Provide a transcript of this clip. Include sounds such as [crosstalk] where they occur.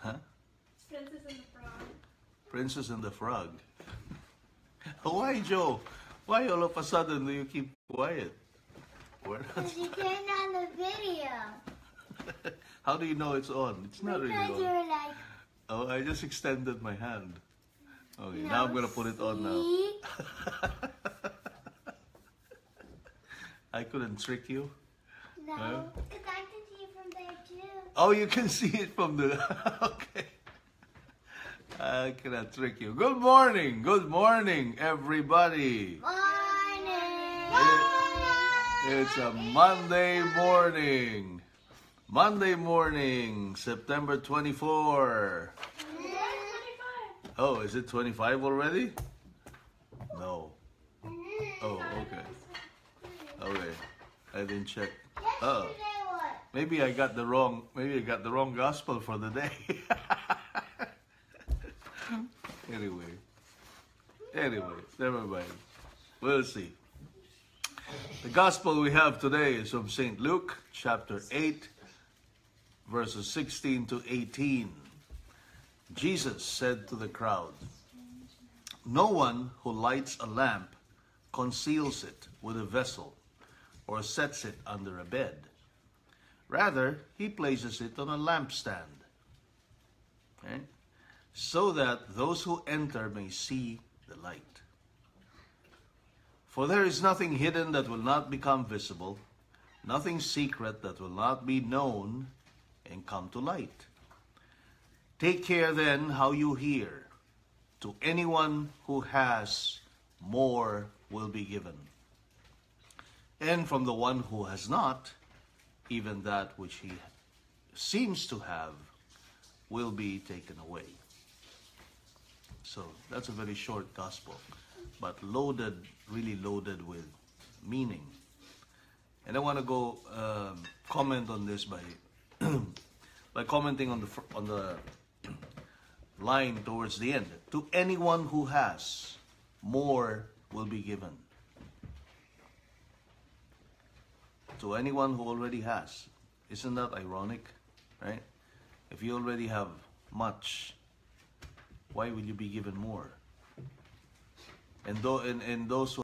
Huh? Princess and the Frog. Princess and the Frog. [laughs] Why, Joe? Why all of a sudden do you keep quiet? Because you [laughs] turned on the video. [laughs] How do you know it's on? It's not really on. like, Oh, I just extended my hand. Okay, now I'm gonna put it on now. I couldn't trick you. No, Huh? I can see it from there too. Oh, you can [laughs] see it from the. [laughs] okay. I cannot trick you. Good morning. Good morning, everybody. Morning. It's a Monday morning. Monday morning, September 24. Oh, is it 25 already? No. Oh, okay. Okay. I didn't check. Oh. Maybe I got the wrong maybe I got the wrong gospel for the day. [laughs] anyway. Anyway, never mind. We'll see. The gospel we have today is from St. Luke chapter 8 verses 16 to 18. Jesus said to the crowd, No one who lights a lamp conceals it with a vessel or sets it under a bed. Rather, he places it on a lampstand, okay, so that those who enter may see the light. For there is nothing hidden that will not become visible, nothing secret that will not be known and come to light. Take care then how you hear. To anyone who has, more will be given. And from the one who has not, even that which he seems to have will be taken away. So that's a very short gospel, but loaded, really loaded with meaning. And I want to go um, comment on this by [clears throat] by commenting on the on the [clears throat] line towards the end. To anyone who has, more will be given. To anyone who already has. Isn't that ironic? Right? If you already have much, why will you be given more? And, though, and, and those who